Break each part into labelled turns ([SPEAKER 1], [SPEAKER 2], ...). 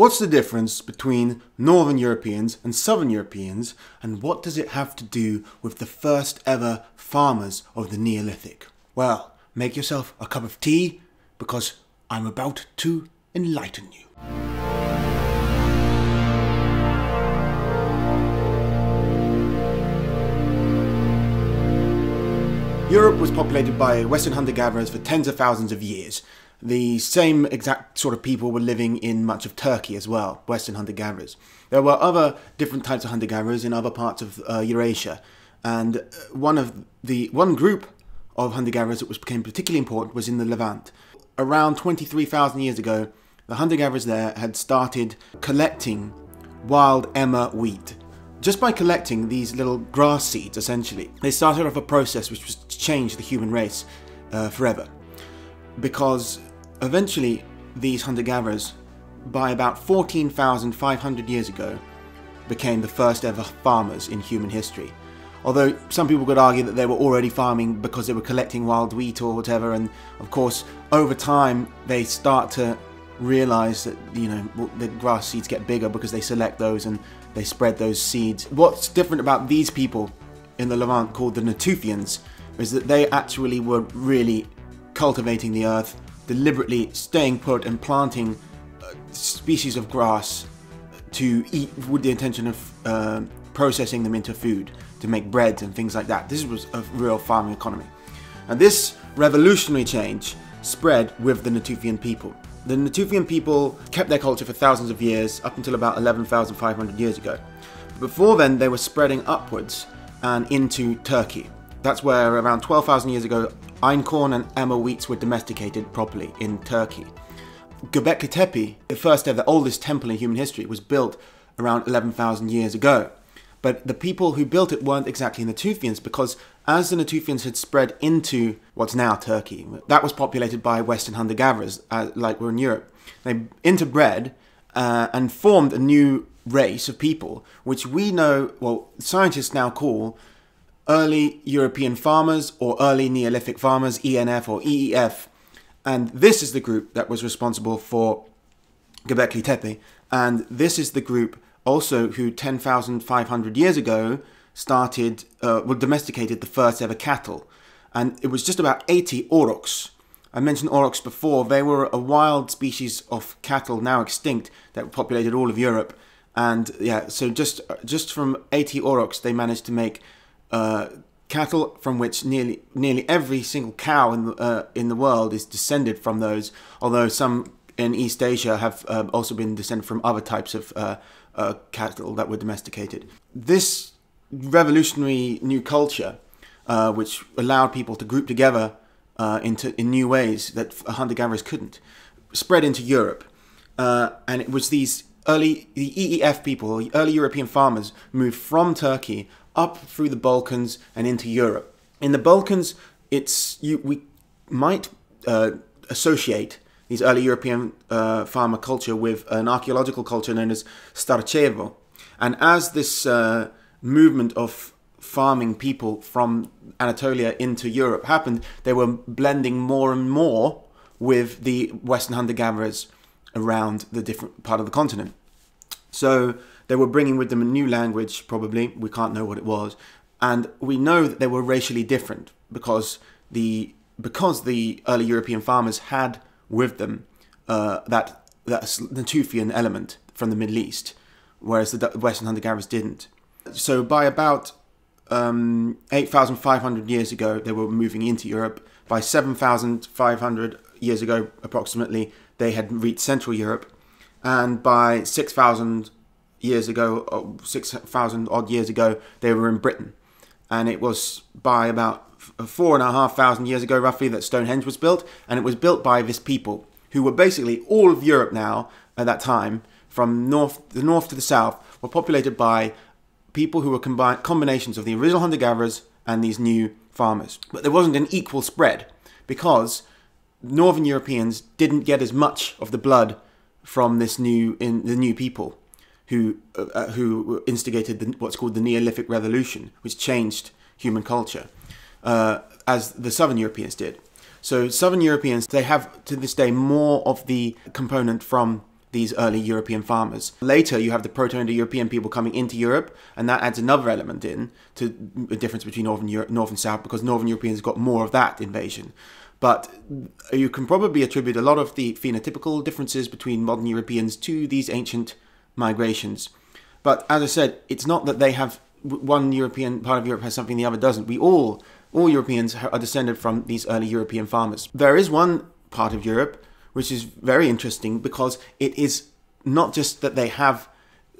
[SPEAKER 1] What's the difference between Northern Europeans and Southern Europeans, and what does it have to do with the first ever farmers of the Neolithic? Well, make yourself a cup of tea, because I'm about to enlighten you. Europe was populated by Western hunter-gatherers for tens of thousands of years. The same exact sort of people were living in much of Turkey as well, Western hunter-gatherers. There were other different types of hunter-gatherers in other parts of uh, Eurasia, and uh, one of the one group of hunter-gatherers that was became particularly important was in the Levant. Around 23,000 years ago, the hunter-gatherers there had started collecting wild emmer wheat just by collecting these little grass seeds, essentially, they started off a process which was to change the human race uh, forever. Because eventually, these hunter gatherers, by about 14,500 years ago, became the first ever farmers in human history. Although some people could argue that they were already farming because they were collecting wild wheat or whatever, and of course, over time, they start to realize that you know the grass seeds get bigger because they select those and they spread those seeds. What's different about these people in the Levant called the Natufians is that they actually were really cultivating the earth, deliberately staying put and planting uh, species of grass to eat with the intention of uh, processing them into food to make bread and things like that. This was a real farming economy. And this revolutionary change spread with the Natufian people. The Natufian people kept their culture for thousands of years, up until about 11,500 years ago. Before then, they were spreading upwards and into Turkey. That's where around 12,000 years ago, einkorn and emmer wheats were domesticated properly in Turkey. Göbekli Tepe, the first ever, the oldest temple in human history, was built around 11,000 years ago. But the people who built it weren't exactly the Natufians because as the Natufians had spread into what's now Turkey, that was populated by Western hunter-gatherers, uh, like we're in Europe. They interbred uh, and formed a new race of people, which we know, well, scientists now call early European farmers or early Neolithic farmers, ENF or EEF. And this is the group that was responsible for Göbekli Tepe. And this is the group also who 10,500 years ago started, uh, well, domesticated the first ever cattle. And it was just about 80 aurochs. I mentioned aurochs before. They were a wild species of cattle now extinct that populated all of Europe. And yeah, so just just from 80 aurochs, they managed to make uh, cattle from which nearly nearly every single cow in the, uh, in the world is descended from those. Although some in East Asia have uh, also been descended from other types of uh, uh, cattle that were domesticated. This revolutionary new culture, uh, which allowed people to group together into in new ways that hunter gatherers couldn't, spread into Europe, and it was these early the EEF people, early European farmers, moved from Turkey up through the Balkans and into Europe. In the Balkans, it's you we might uh, associate these early European uh, farmer culture with an archaeological culture known as Starcevo. And as this uh, movement of farming people from Anatolia into Europe happened, they were blending more and more with the Western hunter-gatherers around the different part of the continent. So they were bringing with them a new language, probably. We can't know what it was. And we know that they were racially different because the because the early European farmers had with them uh, that that Natufian element from the Middle East, whereas the Western hunter-gatherers didn't. So by about um, 8,500 years ago, they were moving into Europe. By 7,500 years ago, approximately, they had reached Central Europe. And by 6,000 years ago, uh, 6,000 odd years ago, they were in Britain. And it was by about four and a half thousand years ago, roughly, that Stonehenge was built, and it was built by this people who were basically all of Europe now at that time, from north the north to the south, were populated by people who were combi- combinations of the original hunter-gatherers and these new farmers. But there wasn't an equal spread because northern Europeans didn't get as much of the blood from this new in the new people who uh, who instigated the, what's called the Neolithic Revolution, which changed human culture uh, as the Southern Europeans did. So Southern Europeans, they have to this day more of the component from these early European farmers. Later, you have the Proto-Indo-European people coming into Europe, and that adds another element in to the difference between Northern Europe, North and South, because Northern Europeans got more of that invasion. But you can probably attribute a lot of the phenotypical differences between modern Europeans to these ancient migrations. But as I said, it's not that they have one European part of Europe has something the other doesn't. We all, all Europeans, are descended from these early European farmers. There is one part of Europe which is very interesting because it is not just that they have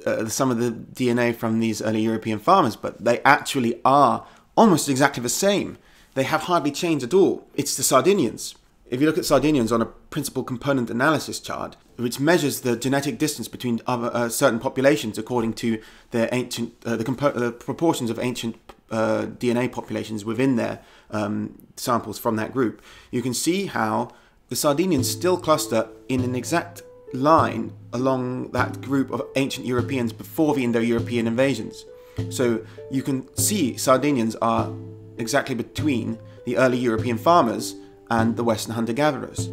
[SPEAKER 1] uh, some of the DNA from these early European farmers, but they actually are almost exactly the same. They have hardly changed at all. It's the Sardinians. If you look at Sardinians on a principal component analysis chart, which measures the genetic distance between other, uh, certain populations according to their ancient, uh, the, the, proportions of ancient uh, DNA populations within their um, samples from that group, you can see how the Sardinians still cluster in an exact line along that group of ancient Europeans before the Indo European invasions. So you can see Sardinians are exactly between the early European farmers and the Western hunter gatherers.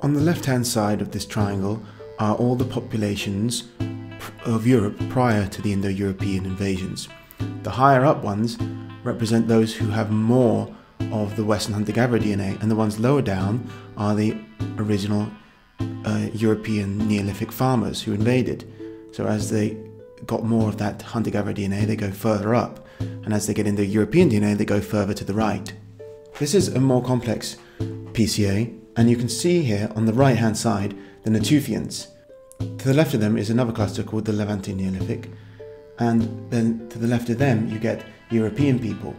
[SPEAKER 1] On the left hand side of this triangle are all the populations of Europe prior to the Indo European invasions. The higher up ones represent those who have more of the Western hunter gatherer DNA, and the ones lower down are the original uh, European Neolithic farmers who invaded. So as they got more of that hunter gatherer DNA, they go further up, and as they get into European DNA, they go further to the right. This is a more complex PCA, and you can see here on the right hand side the Natufians. To the left of them is another cluster called the Levantine Neolithic, and then to the left of them you get European people.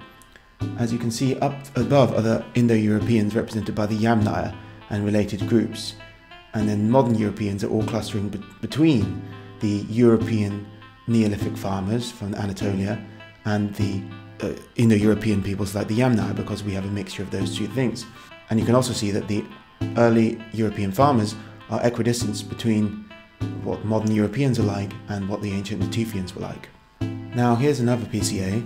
[SPEAKER 1] As you can see up above are the Indo-Europeans represented by the Yamnaya and related groups, and then modern Europeans are all clustering be between the European Neolithic farmers from Anatolia and the uh, Indo-European peoples like the Yamnaya because we have a mixture of those two things. And you can also see that the early European farmers are equidistant between what modern Europeans are like and what the ancient Natufians were like. Now here's another PCA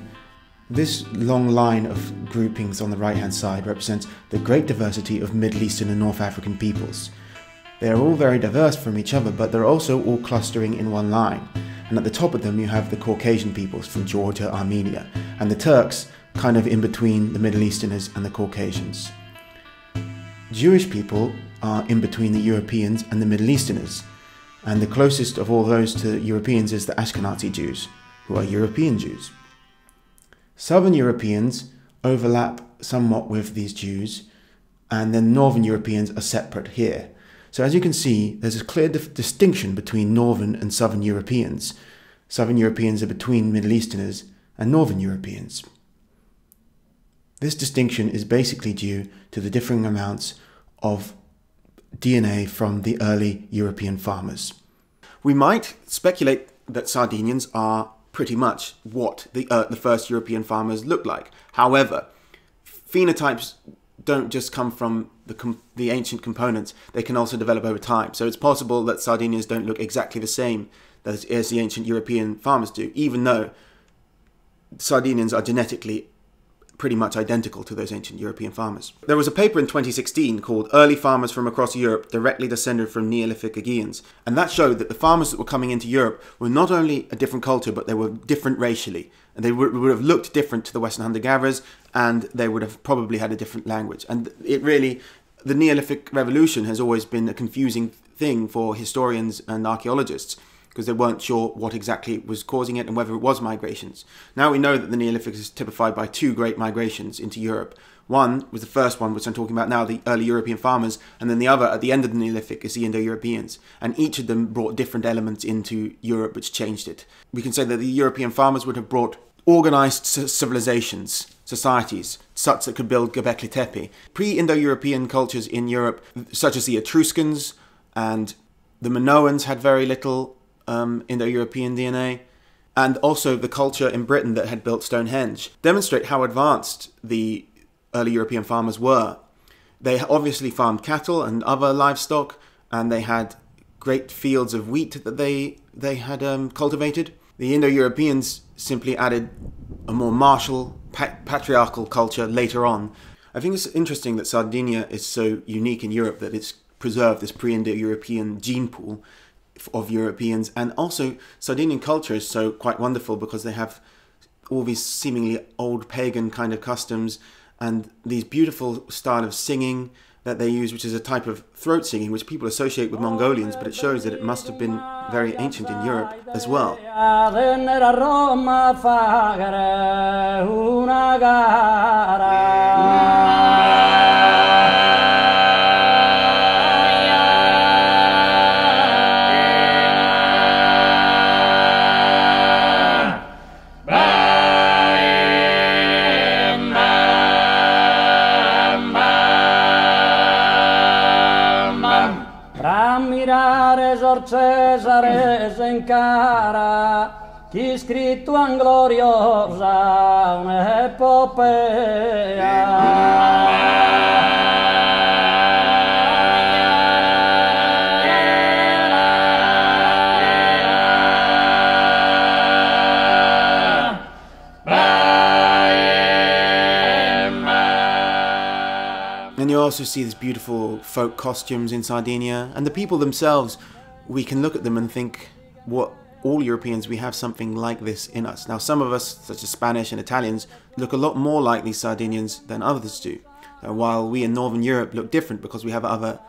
[SPEAKER 1] this long line of groupings on the right hand side represents the great diversity of Middle Eastern and North African peoples. They are all very diverse from each other, but they're also all clustering in one line. And at the top of them, you have the Caucasian peoples from Georgia, Armenia, and the Turks kind of in between the Middle Easterners and the Caucasians. Jewish people are in between the Europeans and the Middle Easterners, and the closest of all those to Europeans is the Ashkenazi Jews, who are European Jews. Southern Europeans overlap somewhat with these Jews, and then Northern Europeans are separate here. So as you can see, there's a clear distinction between Northern and Southern Europeans. Southern Europeans are between Middle Easterners and Northern Europeans. This distinction is basically due to the differing amounts of DNA from the early European farmers. We might speculate that Sardinians are pretty much what the, uh, the first European farmers looked like. However, phenotypes don't just come from the, the ancient components, they can also develop over time. So it's possible that Sardinians don't look exactly the same as, as the ancient European farmers do, even though Sardinians are genetically pretty much identical to those ancient European farmers. There was a paper in 2016 called Early Farmers from Across Europe Directly Descended from Neolithic Aegeans, and that showed that the farmers that were coming into Europe were not only a different culture, but they were different racially. And they would, would have looked different to the Western hunter gatherers, and they would have probably had a different language. And it really, the Neolithic revolution has always been a confusing thing for historians and archaeologists because they weren't sure what exactly was causing it and whether it was migrations. Now we know that the Neolithic is typified by two great migrations into Europe. One was the first one, which I'm talking about now, the early European farmers, and then the other at the end of the Neolithic is the Indo-Europeans. And each of them brought different elements into Europe which changed it. We can say that the European farmers would have brought organized civilizations, societies, such that could build Göbekli Tepe. Pre-Indo-European cultures in Europe, such as the Etruscans and the Minoans had very little um, Indo-European DNA, and also the culture in Britain that had built Stonehenge, demonstrate how advanced the early European farmers were. They obviously farmed cattle and other livestock, and they had great fields of wheat that they they had um, cultivated. The Indo-Europeans simply added a more martial, patriarchal culture later on. I think it's interesting that Sardinia is so unique in Europe that it's preserved this pre-Indo-European gene pool of Europeans, and also Sardinian culture is so quite wonderful because they have all these seemingly old pagan kind of customs and these beautiful style of singing that they use, which is a type of throat singing which people associate with Mongolians, but it shows that it must have been very ancient in Europe as well.
[SPEAKER 2] Cesare s'incara chi scritto gloriosa un'epopea.
[SPEAKER 1] And you also see these beautiful folk costumes in Sardinia, and the people themselves we can look at them and think, what all Europeans, we have something like this in us. Now, some of us, such as Spanish and Italians, look a lot more like these Sardinians than others do. while we in Northern Europe look different because we have other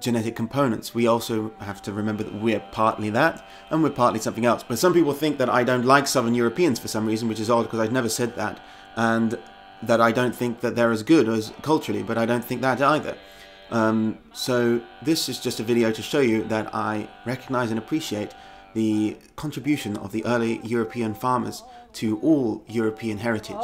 [SPEAKER 1] genetic components, we also have to remember that we're partly that and we're partly something else. But some people think that I don't like Southern Europeans for some reason, which is odd because I've never said that, and that I don't think that they're as good as culturally, but I don't think that either. Um, so this is just a video to show you that I recognize and appreciate the contribution of the early European farmers to all European heritage.